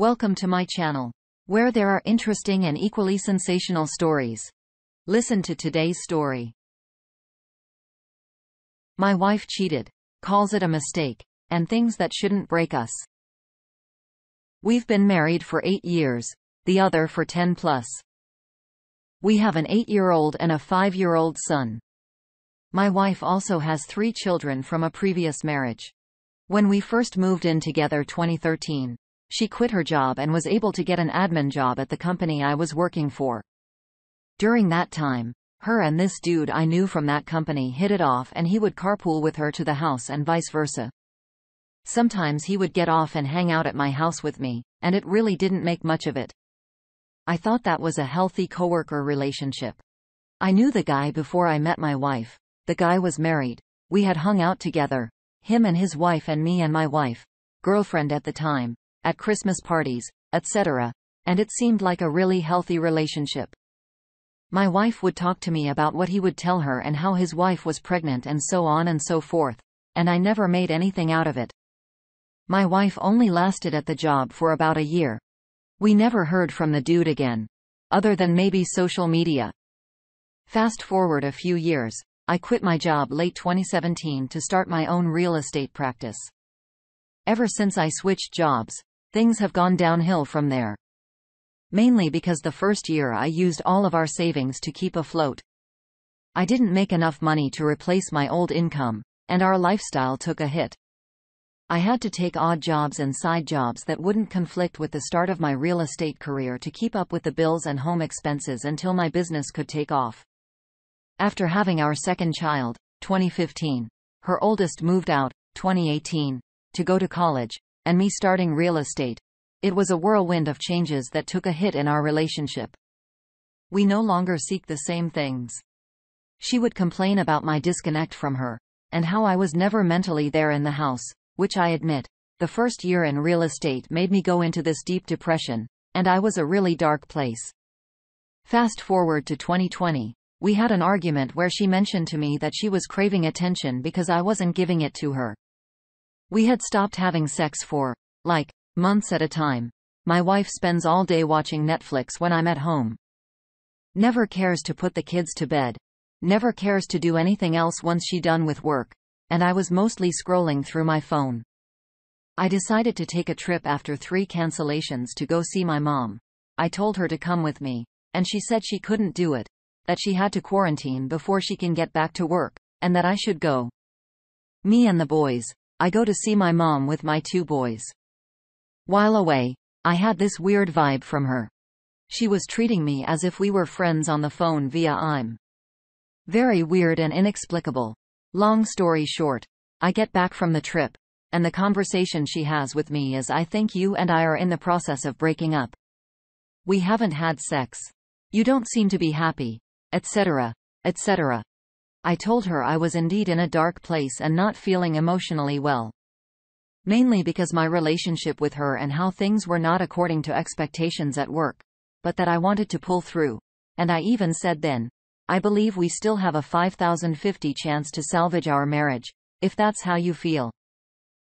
Welcome to my channel, where there are interesting and equally sensational stories. Listen to today's story. My wife cheated, calls it a mistake, and things that shouldn't break us. We've been married for eight years, the other for 10 plus. We have an eight-year-old and a five-year-old son. My wife also has three children from a previous marriage. When we first moved in together 2013, she quit her job and was able to get an admin job at the company I was working for. During that time, her and this dude I knew from that company hit it off and he would carpool with her to the house and vice versa. Sometimes he would get off and hang out at my house with me, and it really didn't make much of it. I thought that was a healthy coworker relationship. I knew the guy before I met my wife. The guy was married. We had hung out together. Him and his wife and me and my wife. Girlfriend at the time at Christmas parties, etc., and it seemed like a really healthy relationship. My wife would talk to me about what he would tell her and how his wife was pregnant and so on and so forth, and I never made anything out of it. My wife only lasted at the job for about a year. We never heard from the dude again. Other than maybe social media. Fast forward a few years, I quit my job late 2017 to start my own real estate practice. Ever since I switched jobs, Things have gone downhill from there. Mainly because the first year I used all of our savings to keep afloat. I didn't make enough money to replace my old income, and our lifestyle took a hit. I had to take odd jobs and side jobs that wouldn't conflict with the start of my real estate career to keep up with the bills and home expenses until my business could take off. After having our second child, 2015, her oldest moved out, 2018, to go to college, and me starting real estate. It was a whirlwind of changes that took a hit in our relationship. We no longer seek the same things. She would complain about my disconnect from her, and how I was never mentally there in the house, which I admit, the first year in real estate made me go into this deep depression, and I was a really dark place. Fast forward to 2020, we had an argument where she mentioned to me that she was craving attention because I wasn't giving it to her. We had stopped having sex for, like, months at a time. My wife spends all day watching Netflix when I'm at home. Never cares to put the kids to bed. Never cares to do anything else once she done with work. And I was mostly scrolling through my phone. I decided to take a trip after three cancellations to go see my mom. I told her to come with me, and she said she couldn't do it, that she had to quarantine before she can get back to work, and that I should go. Me and the boys, I go to see my mom with my two boys. While away, I had this weird vibe from her. She was treating me as if we were friends on the phone via IM. Very weird and inexplicable. Long story short, I get back from the trip, and the conversation she has with me is I think you and I are in the process of breaking up. We haven't had sex. You don't seem to be happy, etc., etc. I told her I was indeed in a dark place and not feeling emotionally well. Mainly because my relationship with her and how things were not according to expectations at work. But that I wanted to pull through. And I even said then, I believe we still have a 5050 chance to salvage our marriage, if that's how you feel.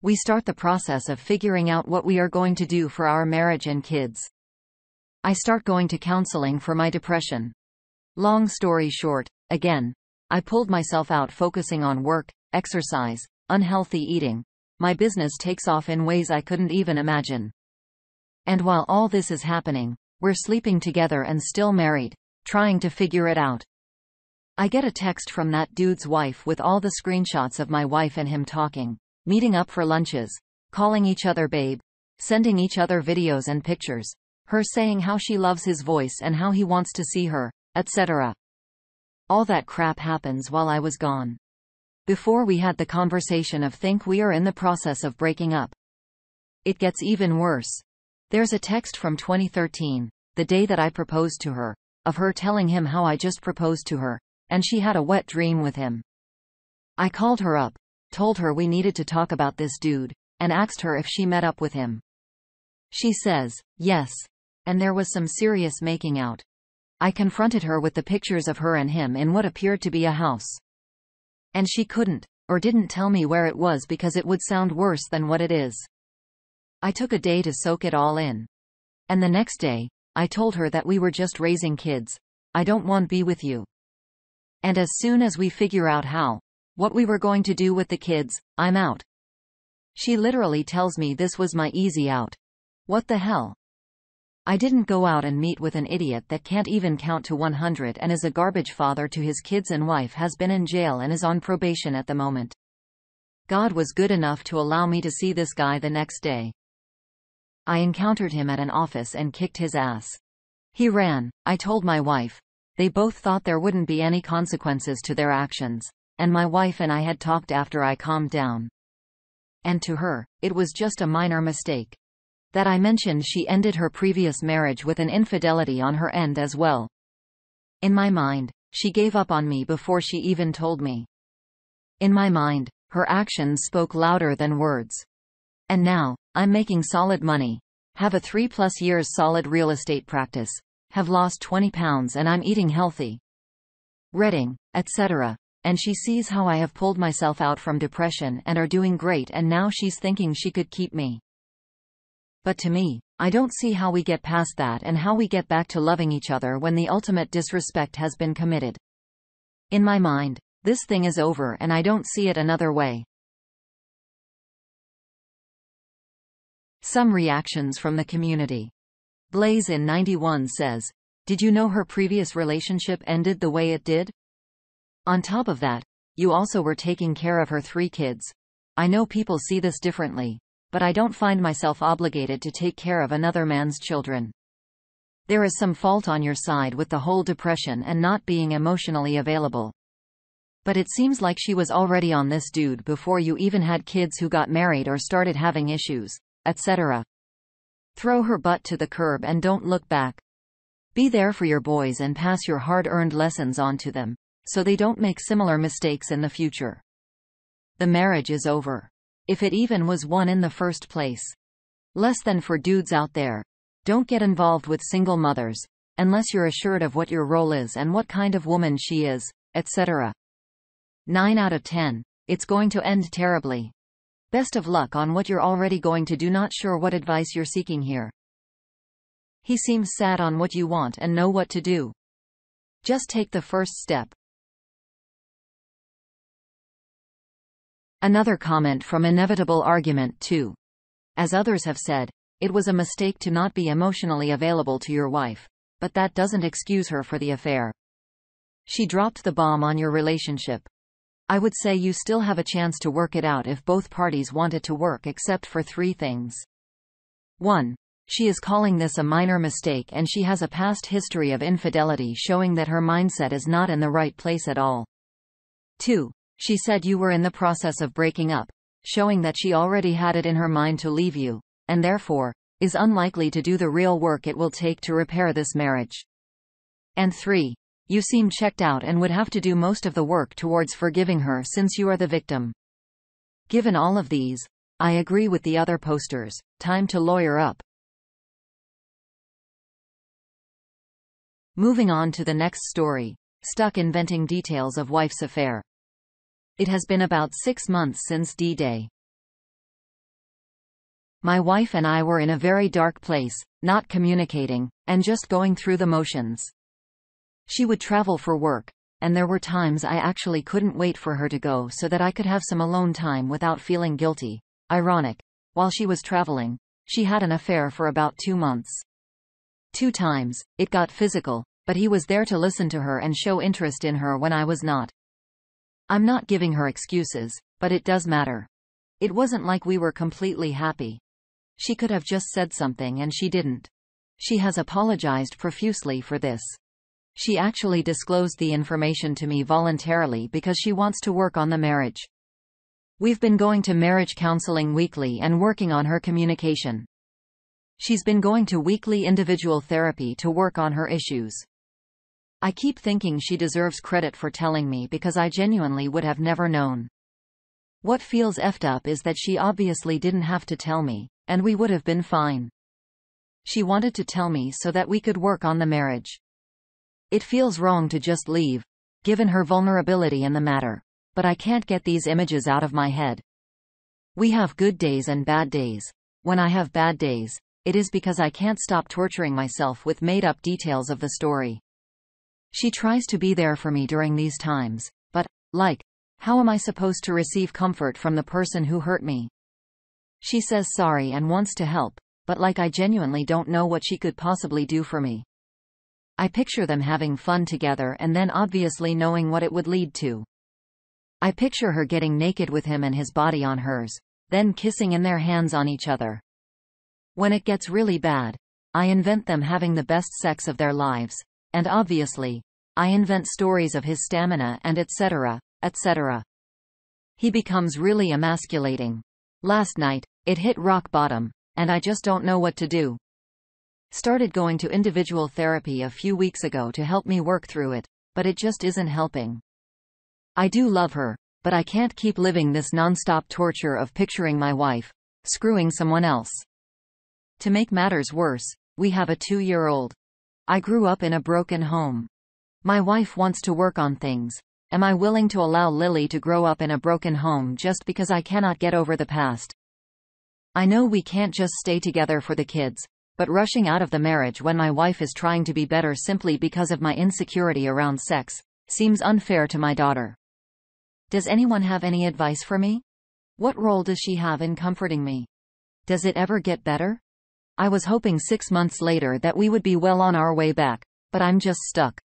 We start the process of figuring out what we are going to do for our marriage and kids. I start going to counseling for my depression. Long story short, again, I pulled myself out focusing on work, exercise, unhealthy eating. My business takes off in ways I couldn't even imagine. And while all this is happening, we're sleeping together and still married, trying to figure it out. I get a text from that dude's wife with all the screenshots of my wife and him talking, meeting up for lunches, calling each other babe, sending each other videos and pictures, her saying how she loves his voice and how he wants to see her, etc. All that crap happens while I was gone. Before we had the conversation of think we are in the process of breaking up. It gets even worse. There's a text from 2013, the day that I proposed to her, of her telling him how I just proposed to her, and she had a wet dream with him. I called her up, told her we needed to talk about this dude, and asked her if she met up with him. She says, yes. And there was some serious making out. I confronted her with the pictures of her and him in what appeared to be a house. And she couldn't, or didn't tell me where it was because it would sound worse than what it is. I took a day to soak it all in. And the next day, I told her that we were just raising kids. I don't want to be with you. And as soon as we figure out how, what we were going to do with the kids, I'm out. She literally tells me this was my easy out. What the hell? I didn't go out and meet with an idiot that can't even count to 100 and is a garbage father to his kids and wife has been in jail and is on probation at the moment. God was good enough to allow me to see this guy the next day. I encountered him at an office and kicked his ass. He ran, I told my wife. They both thought there wouldn't be any consequences to their actions, and my wife and I had talked after I calmed down. And to her, it was just a minor mistake. That I mentioned she ended her previous marriage with an infidelity on her end as well. In my mind, she gave up on me before she even told me. In my mind, her actions spoke louder than words. And now, I'm making solid money. Have a three plus years solid real estate practice. Have lost 20 pounds and I'm eating healthy. Reading, etc. And she sees how I have pulled myself out from depression and are doing great and now she's thinking she could keep me. But to me, I don't see how we get past that and how we get back to loving each other when the ultimate disrespect has been committed. In my mind, this thing is over and I don't see it another way. Some reactions from the community. Blaze in 91 says, Did you know her previous relationship ended the way it did? On top of that, you also were taking care of her three kids. I know people see this differently, but I don't find myself obligated to take care of another man's children. There is some fault on your side with the whole depression and not being emotionally available. But it seems like she was already on this dude before you even had kids who got married or started having issues etc. Throw her butt to the curb and don't look back. Be there for your boys and pass your hard-earned lessons on to them, so they don't make similar mistakes in the future. The marriage is over. If it even was one in the first place. Less than for dudes out there. Don't get involved with single mothers, unless you're assured of what your role is and what kind of woman she is, etc. 9 out of 10. It's going to end terribly. Best of luck on what you're already going to do not sure what advice you're seeking here. He seems sad on what you want and know what to do. Just take the first step. Another comment from Inevitable Argument 2. As others have said, it was a mistake to not be emotionally available to your wife, but that doesn't excuse her for the affair. She dropped the bomb on your relationship. I would say you still have a chance to work it out if both parties want it to work except for three things. 1. She is calling this a minor mistake and she has a past history of infidelity showing that her mindset is not in the right place at all. 2. She said you were in the process of breaking up, showing that she already had it in her mind to leave you, and therefore, is unlikely to do the real work it will take to repair this marriage. And 3. You seem checked out and would have to do most of the work towards forgiving her since you are the victim. Given all of these, I agree with the other posters. Time to lawyer up. Moving on to the next story. Stuck inventing details of wife's affair. It has been about six months since D-Day. My wife and I were in a very dark place, not communicating, and just going through the motions. She would travel for work, and there were times I actually couldn't wait for her to go so that I could have some alone time without feeling guilty. Ironic. While she was traveling, she had an affair for about two months. Two times, it got physical, but he was there to listen to her and show interest in her when I was not. I'm not giving her excuses, but it does matter. It wasn't like we were completely happy. She could have just said something and she didn't. She has apologized profusely for this. She actually disclosed the information to me voluntarily because she wants to work on the marriage. We've been going to marriage counseling weekly and working on her communication. She's been going to weekly individual therapy to work on her issues. I keep thinking she deserves credit for telling me because I genuinely would have never known. What feels effed up is that she obviously didn't have to tell me, and we would have been fine. She wanted to tell me so that we could work on the marriage. It feels wrong to just leave, given her vulnerability in the matter. But I can't get these images out of my head. We have good days and bad days. When I have bad days, it is because I can't stop torturing myself with made-up details of the story. She tries to be there for me during these times, but, like, how am I supposed to receive comfort from the person who hurt me? She says sorry and wants to help, but like I genuinely don't know what she could possibly do for me. I picture them having fun together and then obviously knowing what it would lead to. I picture her getting naked with him and his body on hers, then kissing in their hands on each other. When it gets really bad, I invent them having the best sex of their lives, and obviously, I invent stories of his stamina and etc., etc. He becomes really emasculating. Last night, it hit rock bottom, and I just don't know what to do. Started going to individual therapy a few weeks ago to help me work through it, but it just isn't helping. I do love her, but I can't keep living this non-stop torture of picturing my wife, screwing someone else. To make matters worse, we have a two-year-old. I grew up in a broken home. My wife wants to work on things. Am I willing to allow Lily to grow up in a broken home just because I cannot get over the past? I know we can't just stay together for the kids, but rushing out of the marriage when my wife is trying to be better simply because of my insecurity around sex, seems unfair to my daughter. Does anyone have any advice for me? What role does she have in comforting me? Does it ever get better? I was hoping six months later that we would be well on our way back, but I'm just stuck.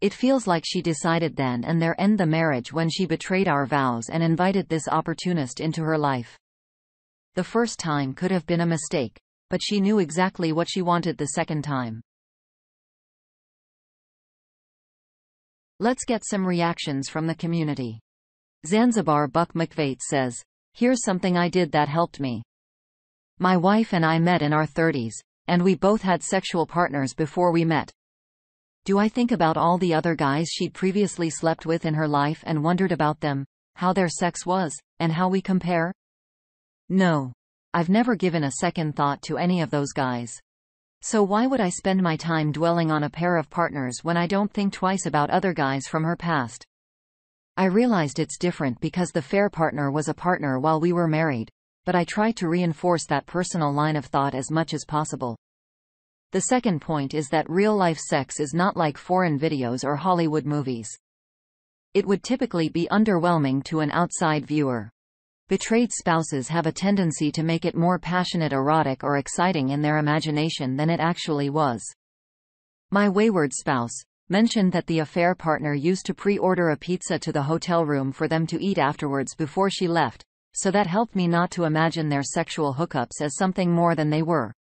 It feels like she decided then and there end the marriage when she betrayed our vows and invited this opportunist into her life. The first time could have been a mistake, but she knew exactly what she wanted the second time. Let's get some reactions from the community. Zanzibar Buck McVate says, Here's something I did that helped me. My wife and I met in our 30s, and we both had sexual partners before we met. Do I think about all the other guys she'd previously slept with in her life and wondered about them, how their sex was, and how we compare? No. I've never given a second thought to any of those guys. So why would I spend my time dwelling on a pair of partners when I don't think twice about other guys from her past? I realized it's different because the fair partner was a partner while we were married, but I try to reinforce that personal line of thought as much as possible. The second point is that real-life sex is not like foreign videos or Hollywood movies. It would typically be underwhelming to an outside viewer. Betrayed spouses have a tendency to make it more passionate erotic or exciting in their imagination than it actually was. My wayward spouse mentioned that the affair partner used to pre-order a pizza to the hotel room for them to eat afterwards before she left, so that helped me not to imagine their sexual hookups as something more than they were.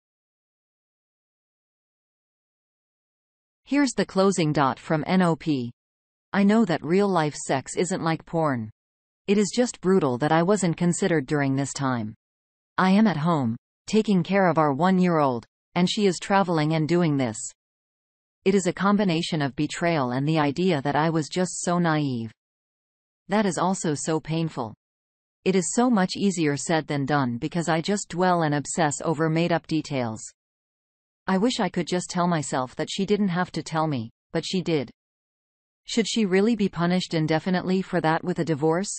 Here's the closing dot from NOP. I know that real-life sex isn't like porn. It is just brutal that I wasn't considered during this time. I am at home, taking care of our one-year-old, and she is traveling and doing this. It is a combination of betrayal and the idea that I was just so naive. That is also so painful. It is so much easier said than done because I just dwell and obsess over made-up details. I wish I could just tell myself that she didn't have to tell me, but she did. Should she really be punished indefinitely for that with a divorce?